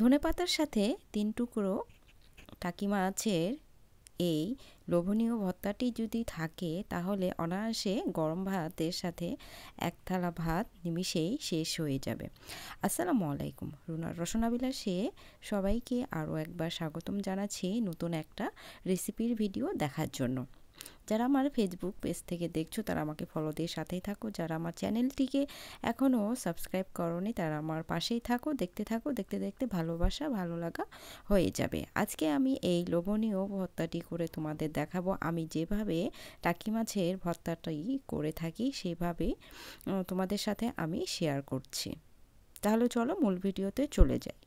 ধনে পাতার সাথে তিন টুকরো টাকি মাছের এই লোভনীয় ভর্তাটি যদি থাকে, তাহলে অনায়াসে গরম ভাতের সাথে এক থালা ভাত নিমিশেই শেষ হয়ে যাবে। আসসালামু আলাইকুম রুনার রসনাবিলাসে সবাইকে আরও একবার স্বাগতম জানাচ্ছি নতুন একটা রেসিপির ভিডিও দেখার জন্য। যারা আমার ফেসবুক পেজ থেকে দেখছ, তারা আমাকে ফলো দিয়ে সাথেই থাকো। যারা আমার চ্যানেলটিকে এখনও সাবস্ক্রাইব করনি, তারা আমার পাশেই থাকো, দেখতে থাকো, দেখতে দেখতে ভালোবাসা, ভালো লাগা হয়ে যাবে। আজকে আমি এই লোভনীয় ভর্তাটি করে তোমাদের দেখাবো। আমি যেভাবে টাকি মাছের ভর্তাটি করে থাকি, সেভাবে তোমাদের সাথে আমি শেয়ার করছি। তাহলে চলো মূল ভিডিওতে চলে যাই।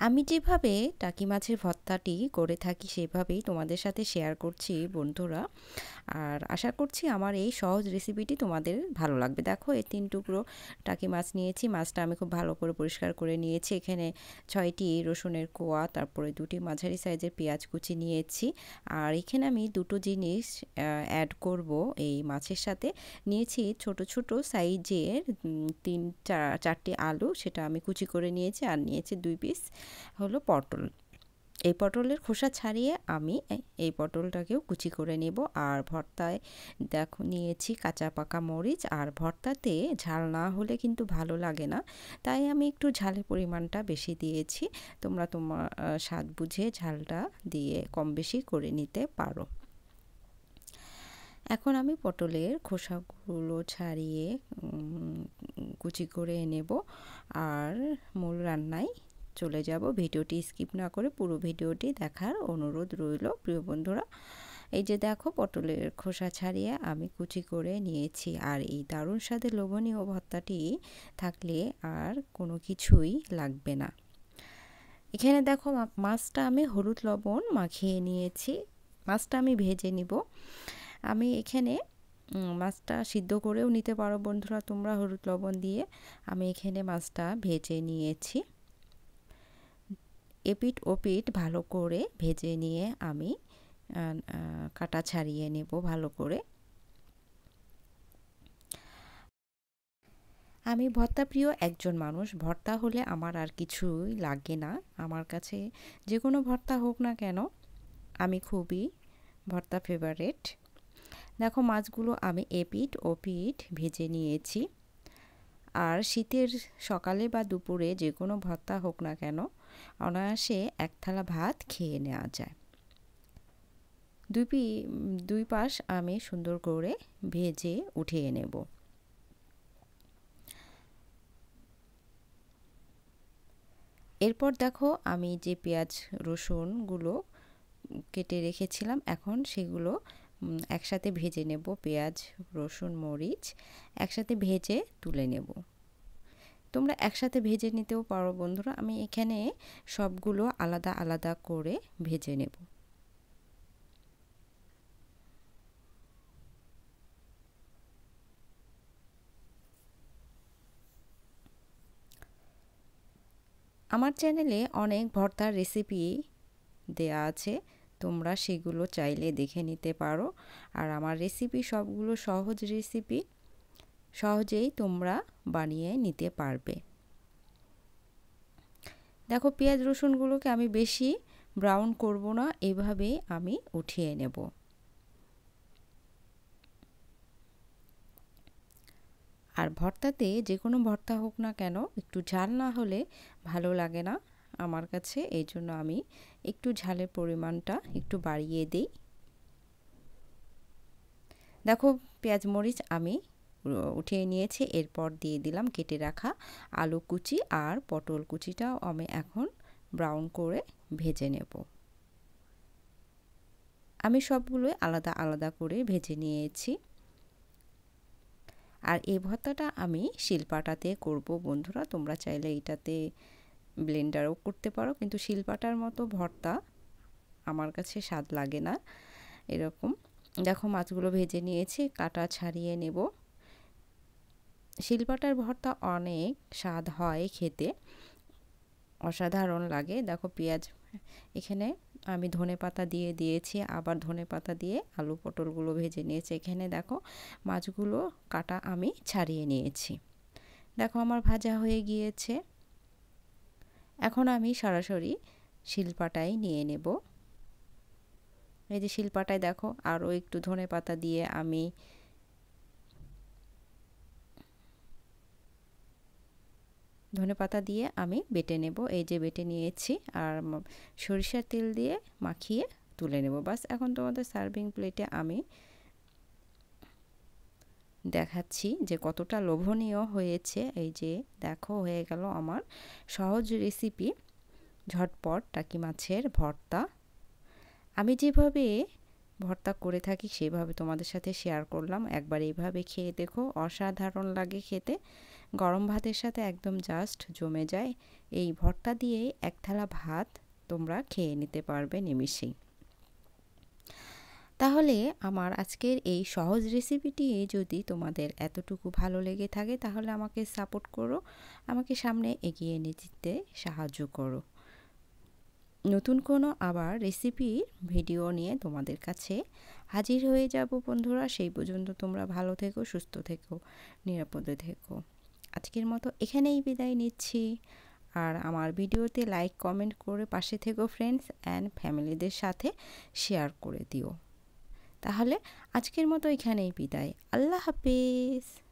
আমি যেভাবে টাকি মাছের ভর্তাটি করে থাকি সেভাবেই তোমাদের সাথে শেয়ার করছি বন্ধুরা। আর আশা করছি আমার এই সহজ রেসিপিটি তোমাদের ভালো লাগবে। দেখো এই তিন টুকরো টাকি মাছ নিয়েছি। মাছটা আমি খুব ভালো করে পরিষ্কার করে নিয়েছি। এখানে ছয়টি রসুনের কোয়া, তারপরে দুটি মাঝারি সাইজের পেঁয়াজ কুচি নিয়েছি। আর এখানে আমি দুটো জিনিস অ্যাড করব এই মাছের সাথে। নিয়েছি ছোট ছোট সাইজের তিন চারটি আলু, সেটা আমি কুচি করে নিয়েছি। আর নিয়েছি দুই পিস হলো পটল। এই পটলের খোসা ছাড়িয়ে আমি এই পটলটাকেও কুচি করে নেব। আর ভর্তায় দেখো, নিয়েছি কাঁচা পাকা মরিচ। আর ভর্তাতে ঝাল না হলে কিন্তু ভালো লাগে না। তাই আমি একটু ঝালের পরিমাণটা বেশি দিয়েছি। তোমরা তোমার স্বাদ বুঝে ঝালটা দিয়ে কম বেশি করে নিতে পারো। এখন আমি পটলের খোসাগুলো ছাড়িয়ে কুচি করে নেব। আর মূল রান্নায় চলে যাব। ভিডিওটি স্কিপ না করে পুরো ভিডিওটি দেখার অনুরোধ রইল, প্রিয় বন্ধুরা। এই যে দেখো, পটলের খোসা ছাড়িয়ে আমি কুচি করে নিয়েছি। আর এই দারুণ স্বাদের লোভনীয় ভর্তাটি থাকলে আর কোনো কিছুই লাগবে না। এখানে দেখো মাছটা আমি হলুদ লবণ মাখিয়ে নিয়েছি। মাছটা আমি ভেজে নিব। আমি এখানে মাছটা সিদ্ধ করেও নিতে পারো বন্ধুরা, তোমরা হলুদ লবণ দিয়ে। আমি এখানে মাছটা ভেজে নিয়েছি। এপিট ওপিট ভালো করে ভেজে নিয়ে আমি কাটা ছাড়িয়ে নেব ভালো করে। আমি ভর্তা প্রিয় একজন মানুষ, ভর্তা হলে আমার আর কিছুই লাগে না। আমার কাছে যে কোনো ভর্তা হোক না কেন, আমি খুবই ভর্তা ফেভারেট দেখো, মাছগুলো আমি এপিট ওপিট ভেজে নিয়েছি। আর শীতের সকালে বা দুপুরে যে কোনো ভর্তা হোক না কেন অনায়াসে এক থালা ভাত খেয়ে নেওয়া যায়। দুই পি, দুই পাশ আমি সুন্দর করে ভেজে উঠিয়ে নেব। এরপর দেখো আমি যে পেঁয়াজ রসুনগুলো কেটে রেখেছিলাম, এখন সেগুলো একসাথে ভেজে নেব। পেঁয়াজ, রসুন, মরিচ একসাথে ভেজে তুলে নেব। তোমরা একসাথে ভেজে নিতেও পারো বন্ধুরা। আমি এখানে সবগুলো আলাদা আলাদা করে ভেজে নেব। আমার চ্যানেলে অনেক ভর্তার রেসিপি দেয়া আছে, তোমরা সেগুলো চাইলে দেখে নিতে পারো। আর আমার রেসিপি সবগুলো সহজ রেসিপি সহজেই তোমরা বানিয়ে নিতে পারবে। দেখো, পেঁয়াজ রসুনগুলোকে আমি বেশি ব্রাউন করব না, এভাবেই আমি উঠিয়ে নেব। আর ভর্তাতে যে কোনো ভর্তা হোক না কেন, একটু ঝাল না হলে ভালো লাগে না আমার কাছে, এই জন্য আমি একটু ঝালের পরিমাণটা একটু বাড়িয়ে দিই। দেখো, পেঁয়াজ মরিচ আমি উঠিয়ে নিয়েছি। এরপর দিয়ে দিলাম কেটে রাখা আলু কুচি আর পটল কুচিটাও আমি এখন ব্রাউন করে ভেজে নেব। আমি সবগুলোই আলাদা আলাদা করে ভেজে নিয়েছি। আর এই ভর্তাটা আমি শিলপাটাতে করব বন্ধুরা। তোমরা চাইলে এটাতে ব্লেন্ডারও করতে পারো, কিন্তু শিলপাটার মতো ভর্তা আমার কাছে স্বাদ লাগে না। এরকম। দেখো, মাছগুলো ভেজে নিয়েছি, কাটা ছাড়িয়ে নেব। শিলপাটার ভর্তা অনেক স্বাদ হয় খেতে। অসাধারণ লাগে। দেখো পেঁয়াজ, এখানে আমি ধনে পাতা দিয়ে দিয়েছি, আবার ধনে পাতা দিয়ে আলু পটলগুলো ভেজে নিয়েছি। এখানে দেখো মাছগুলো কাটা আমি ছাড়িয়ে নিয়েছি। দেখো আমার ভাজা হয়ে গিয়েছে। এখন আমি সরাসরি শিলপাটাই নিয়ে নেব। এই যে শিলপাটায় দেখো আরও একটু ধনে পাতা দিয়ে আমি ধনে পাতা দিয়ে আমি বেটে নেব। এই যে বেটে নিয়েছি আর সরিষার তেল দিয়ে মাখিয়ে তুলে নেব। বাস এখন তোমাদের সার্ভিং প্লেটে আমি দেখাচ্ছি যে কতটা লোভনীয় হয়েছে। এই যে দেখো, হয়ে গেল আমার সহজ রেসিপি ঝটপট টাকি মাছের ভর্তা। আমি যেভাবে ভর্তা করে থাকি, সেভাবে তোমাদের সাথে শেয়ার করলাম। একবার এইভাবে খেয়ে দেখো, অসাধারণ লাগে খেতে। গরম ভাতের সাথে একদম জাস্ট জমে যায়। এই ভর্তা দিয়ে এক থালা ভাত তোমরা খেয়ে নিতে পারবে নিমিষেই তাহলে আমার আজকের এই সহজ রেসিপিটি যদি তোমাদের এতটুকু ভালো লেগে থাকে, তাহলে আমাকে সাপোর্ট করো। আমাকে সামনে এগিয়ে নিতে সাহায্য করো। নতুন কোনো আবার রেসিপির ভিডিও নিয়ে তোমাদের কাছে হাজির হয়ে যাব বন্ধুরা। সেই পর্যন্ত তোমরা ভালো থেকো, সুস্থ থেকো, নিরাপদে থেকো। আজকের মতো এখানেই বিদায় নিচ্ছি। আর আমার ভিডিওতে লাইক কমেন্ট করে পাশে থেকো ফ্রেন্ডস অ্যান্ড ফ্যামিলিদের সাথে শেয়ার করে দিও। তাহলে আজকের মতো এখানেই বিদায়। আল্লাহ হাফিজ।